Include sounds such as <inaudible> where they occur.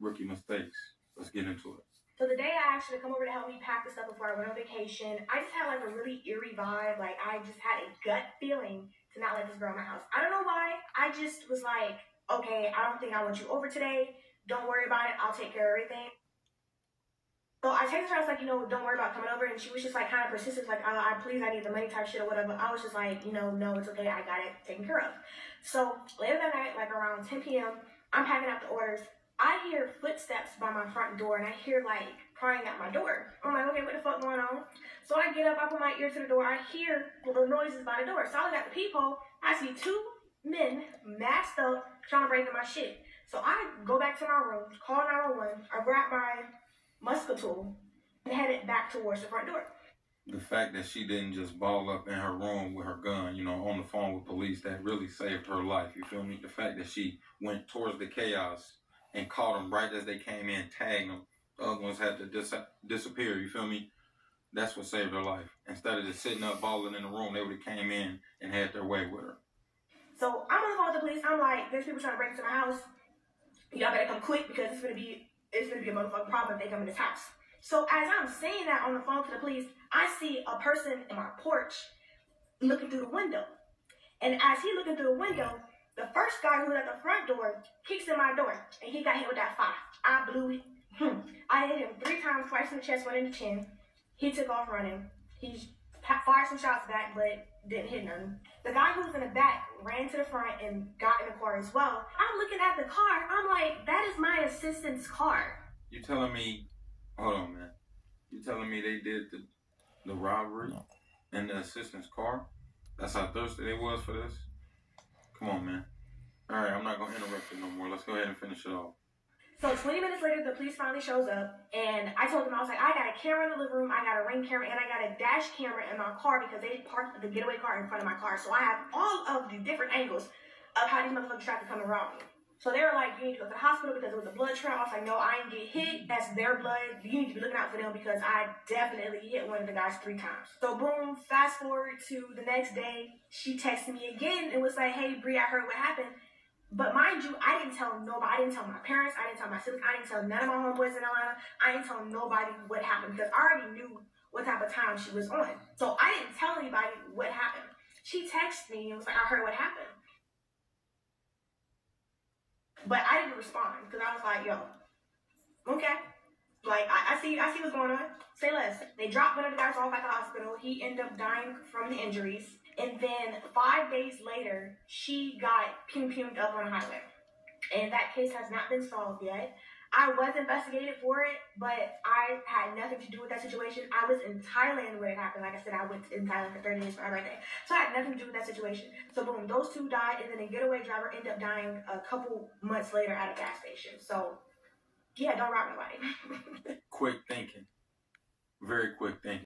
rookie mistakes. Let's get into it. So the day I actually come over to help me pack the stuff before I went on vacation, I just had like a really eerie vibe. Like I just had a gut feeling to not let this girl in my house. I don't know why. I just was like, okay, I don't think I want you over today. Don't worry about it. I'll take care of everything. So I texted her. I was like, you know, don't worry about coming over, and she was just like kind of persistent, like, uh, I please, I need the money type shit or whatever. I was just like, you know, no, it's okay. I got it taken care of. So later that night, like around 10 p.m., I'm packing up the orders. I hear footsteps by my front door and I hear like crying at my door. I'm like, okay, what the fuck going on? So I get up, I put my ear to the door, I hear little noises by the door. So I look at the peephole, I see two men masked up trying to break in my shit. So I go back to my room, call 911, I grab my muscatel and headed back towards the front door. The fact that she didn't just ball up in her room with her gun, you know, on the phone with police, that really saved her life. You feel me? The fact that she went towards the chaos and caught them right as they came in, tagged them. The other ones had to dis- disappear. You feel me? That's what saved her life. Instead of just sitting up balling in the room, they would have came in and had their way with her. So I'm on the phone with the police. I'm like, there's people trying to break into my house. Y'all better come quick because it's gonna be it's gonna be a motherfucking problem if they come in this house. So as I'm saying that on the phone to the police, I see a person in my porch looking through the window. And as he looking through the window, the first guy who was at the front door kicks in my door, and he got hit with that five. I blew it. Hmm. I hit him three times, twice in the chest, one in the chin. He took off running. He fired some shots back, but didn't hit none. The guy who was in the back ran to the front and got in the car as well. I'm looking at the car. I'm like, that is my assistant's car. You telling me? Hold on, man. You telling me they did the the robbery No. in the assistant's car? That's how thirsty they was for this. Come on, man. All right, I'm not gonna interrupt you no more. Let's go ahead and finish it off. So 20 minutes later, the police finally shows up, and I told them I was like, I got a camera in the living room, I got a ring camera, and I got a dash camera in my car because they parked the getaway car in front of my car. So I have all of the different angles of how these motherfuckers tried to come around me. So they were like, you need to go to the hospital because it was a blood trail. I was like, no, I didn't get hit. That's their blood. You need to be looking out for them because I definitely hit one of the guys three times. So boom, fast forward to the next day, she texted me again and was like, hey, Bree, I heard what happened. But mind you, I didn't tell nobody. I didn't tell my parents. I didn't tell my siblings. I didn't tell none of my homeboys in Atlanta. I didn't tell nobody what happened because I already knew what type of time she was on. So I didn't tell anybody what happened. She texted me and was like, I heard what happened. But I didn't respond because I was like, yo, okay. Like I, I see I see what's going on. Say less. They dropped one of the guys off at the hospital. He ended up dying from the injuries. And then five days later, she got pum pumed up on a highway. And that case has not been solved yet. I was investigated for it, but I had nothing to do with that situation. I was in Thailand when it happened. Like I said, I went in Thailand for 30 days for my birthday. So I had nothing to do with that situation. So boom, those two died, and then a getaway driver ended up dying a couple months later at a gas station. So yeah, don't rob nobody. <laughs> Quick thinking. Very quick thinking.